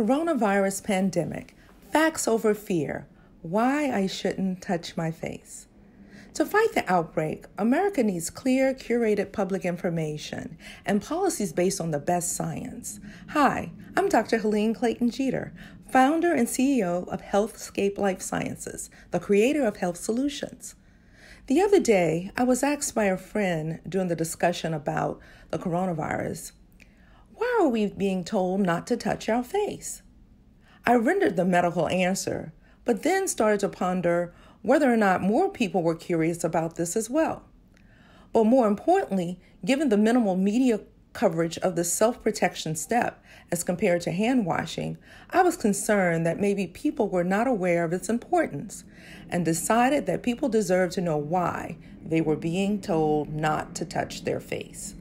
Coronavirus pandemic, facts over fear, why I shouldn't touch my face. To fight the outbreak, America needs clear, curated public information and policies based on the best science. Hi, I'm Dr. Helene Clayton Jeter, founder and CEO of Healthscape Life Sciences, the creator of Health Solutions. The other day, I was asked by a friend during the discussion about the coronavirus are we being told not to touch our face? I rendered the medical answer, but then started to ponder whether or not more people were curious about this as well. But more importantly, given the minimal media coverage of the self protection step as compared to hand washing, I was concerned that maybe people were not aware of its importance and decided that people deserved to know why they were being told not to touch their face.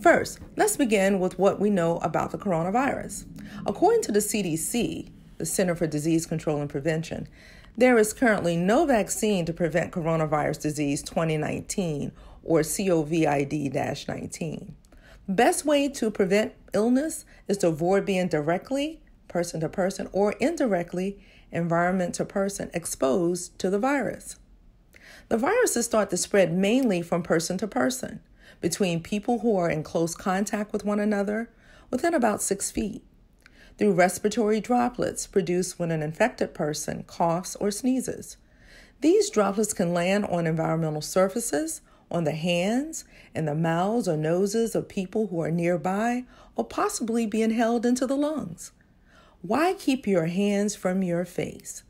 First, let's begin with what we know about the coronavirus. According to the CDC, the Center for Disease Control and Prevention, there is currently no vaccine to prevent coronavirus disease 2019 or COVID 19. Best way to prevent illness is to avoid being directly, person to person, or indirectly, environment to person, exposed to the virus. The viruses start to spread mainly from person to person between people who are in close contact with one another within about six feet, through respiratory droplets produced when an infected person coughs or sneezes. These droplets can land on environmental surfaces, on the hands and the mouths or noses of people who are nearby, or possibly be inhaled into the lungs. Why keep your hands from your face?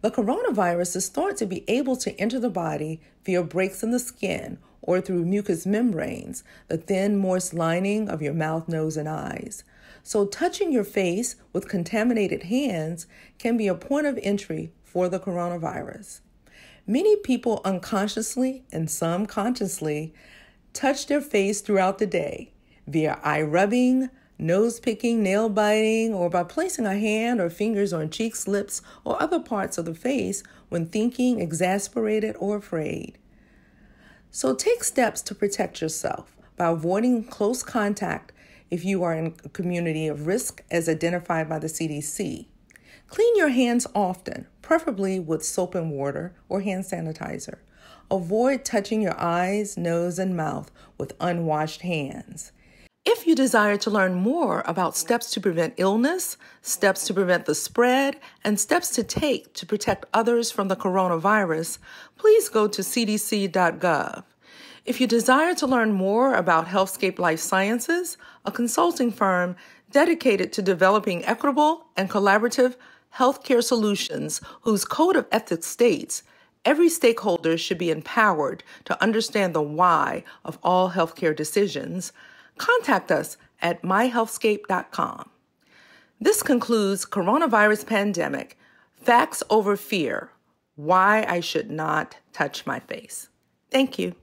The coronavirus is thought to be able to enter the body via breaks in the skin or through mucous membranes, the thin, moist lining of your mouth, nose, and eyes. So, touching your face with contaminated hands can be a point of entry for the coronavirus. Many people unconsciously and some consciously touch their face throughout the day via eye rubbing, nose picking, nail biting, or by placing a hand or fingers on cheeks, lips, or other parts of the face when thinking, exasperated, or afraid. So take steps to protect yourself by avoiding close contact if you are in a community of risk as identified by the CDC. Clean your hands often, preferably with soap and water or hand sanitizer. Avoid touching your eyes, nose, and mouth with unwashed hands. If you desire to learn more about steps to prevent illness, steps to prevent the spread, and steps to take to protect others from the coronavirus, please go to cdc.gov. If you desire to learn more about Healthscape Life Sciences, a consulting firm dedicated to developing equitable and collaborative healthcare solutions whose code of ethics states every stakeholder should be empowered to understand the why of all healthcare decisions, contact us at myhealthscape.com. This concludes Coronavirus Pandemic Facts Over Fear Why I Should Not Touch My Face. Thank you.